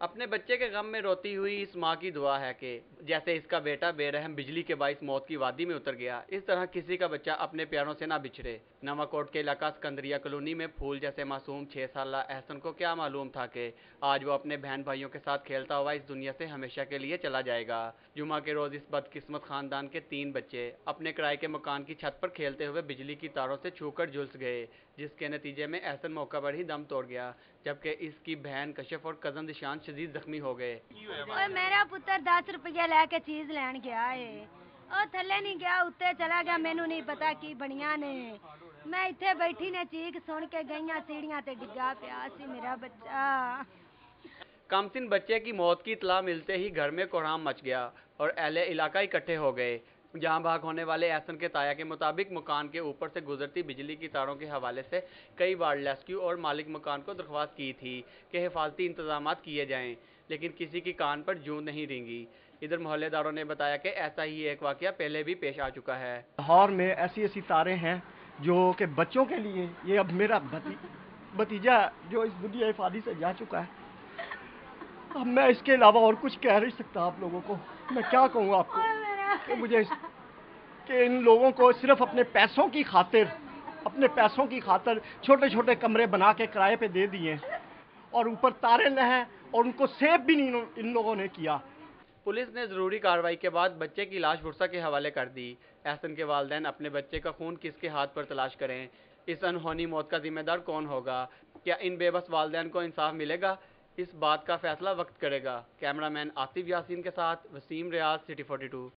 अपने बच्चे के गम में रोती हुई इस माँ की दुआ है कि जैसे इसका बेटा बेरहम बिजली के बाइस मौत की वादी में उतर गया, इस तरह किसी का बच्चा अपने प्यारों से ना बिछड़े। नवाकोट के इलाका सिकंदरिया कॉलोनी में फूल जैसे मासूम छह साल एहसन को क्या मालूम था कि आज वो अपने बहन भाइयों के साथ खेलता हुआ इस दुनिया से हमेशा के लिए चला जाएगा। जुमा के रोज इस बदकिस्मत खानदान के तीन बच्चे अपने किराए के मकान की छत पर खेलते हुए बिजली की तारों से छूकर झुलस गए, जिसके नतीजे में एहसन मौका पर ही दम तोड़ गया। जबकि इसकी बहन कश्यप और कजन दिशान शदीद जख्मी हो गए मेरा पुत्र दस रुपये लैके चीज लैन गया है ਉਹ ਥੱਲੇ ਨਹੀਂ ਗਿਆ ਉੱਤੇ ਚਲਾ ਗਿਆ ਮੈਨੂੰ ਨਹੀਂ ਪਤਾ ਕੀ ਬਣੀਆਂ ਨੇ ਮੈਂ ਇੱਥੇ ਬੈਠੀ ਨੇ ਚੀਕ ਸੁਣ ਕੇ ਗਈਆਂ सीढ़ियां ਤੇ ਡਿੱਗਾ ਪਿਆ ਸੀ ਮੇਰਾ ਬੱਚਾ कमसिन बच्चे की मौत की इतला मिलते ही घर में कोहराम मच गया और अहले इलाका इकट्ठे हो गए जहाँ भाग होने वाले एहसन के ताया के मुताबिक मकान के ऊपर से गुजरती बिजली की तारों के हवाले से कई बार रेस्क्यू और मालिक मकान को दरख्वास्त की थी कि हिफाजती इंतज़ाम किए जाएँ लेकिन किसी की कान पर जू नहीं रेंगी। इधर मोहल्लेदारों ने बताया कि ऐसा ही एक वाक्य पहले भी पेश आ चुका है। लाहौर में ऐसी ऐसी तारें हैं जो कि बच्चों के लिए ये अब मेरा भती, भतीजा जो इस दुनिया फादी से जा चुका है। अब मैं इसके अलावा और कुछ कह नहीं सकता आप लोगों को। मैं क्या कहूँ आपको? कि मुझे कि इन लोगों को सिर्फ़ अपने पैसों की खातिर, अपने पैसों की खातिर छोटे छोटे कमरे बना के किराए पे दे दिए और ऊपर तारे न हैं और उनको सेव भी नहीं इन लोगों ने किया। पुलिस ने ज़रूरी कार्रवाई के बाद बच्चे की लाश बुरसा के हवाले कर दी। एहसन के वालदेन अपने बच्चे का खून किसके हाथ पर तलाश करें? इस अनहोनी मौत का जिम्मेदार कौन होगा? क्या इन बेबस वालदेन को इंसाफ मिलेगा? इस बात का फैसला वक्त करेगा। कैमरामैन आसिफ यासीन के साथ वसीम रियाज, सिटी 42